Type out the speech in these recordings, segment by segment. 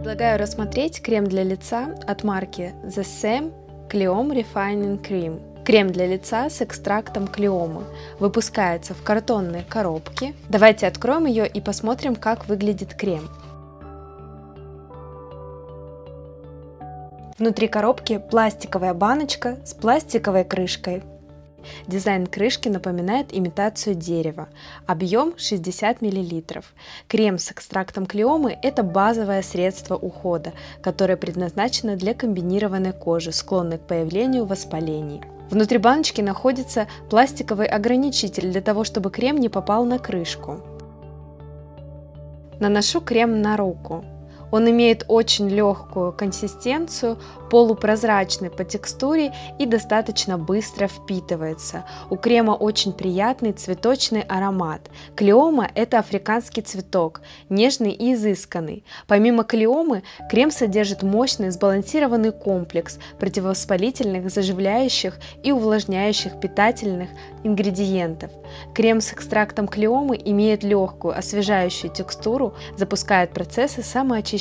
Предлагаю рассмотреть крем для лица от марки The Same Cleom Refining Cream. Крем для лица с экстрактом клеомы. Выпускается в картонной коробке. Давайте откроем ее и посмотрим, как выглядит крем. Внутри коробки пластиковая баночка с пластиковой крышкой. Дизайн крышки напоминает имитацию дерева. Объем 60 мл. Крем с экстрактом клеомы – это базовое средство ухода, которое предназначено для комбинированной кожи, склонной к появлению воспалений. Внутри баночки находится пластиковый ограничитель для того, чтобы крем не попал на крышку. Наношу крем на руку. Он имеет очень легкую консистенцию, полупрозрачный по текстуре и достаточно быстро впитывается. У крема очень приятный цветочный аромат. Клеома – это африканский цветок, нежный и изысканный. Помимо клеомы, крем содержит мощный сбалансированный комплекс противовоспалительных, заживляющих и увлажняющих питательных ингредиентов. Крем с экстрактом клеомы имеет легкую освежающую текстуру, запускает процессы самоочищения.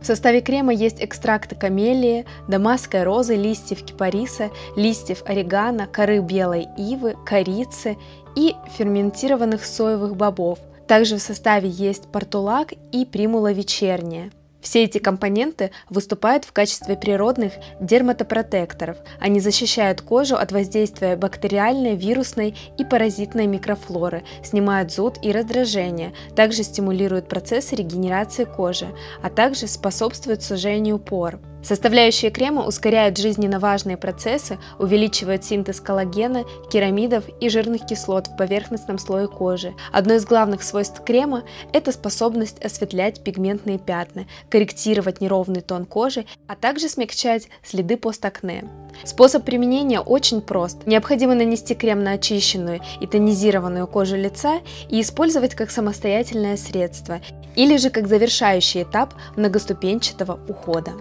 В составе крема есть экстракты камелии, дамасской розы, листьев кипариса, листьев орегано, коры белой ивы, корицы и ферментированных соевых бобов. Также в составе есть портулак и примула вечерняя. Все эти компоненты выступают в качестве природных дерматопротекторов. Они защищают кожу от воздействия бактериальной, вирусной и паразитной микрофлоры, снимают зуд и раздражение, также стимулируют процессы регенерации кожи, а также способствуют сужению пор. Составляющие крема ускоряют жизненно важные процессы, увеличивают синтез коллагена, керамидов и жирных кислот в поверхностном слое кожи. Одно из главных свойств крема – это способность осветлять пигментные пятна, корректировать неровный тон кожи, а также смягчать следы постакне. Способ применения очень прост. Необходимо нанести крем на очищенную и тонизированную кожу лица и использовать как самостоятельное средство, или же как завершающий этап многоступенчатого ухода.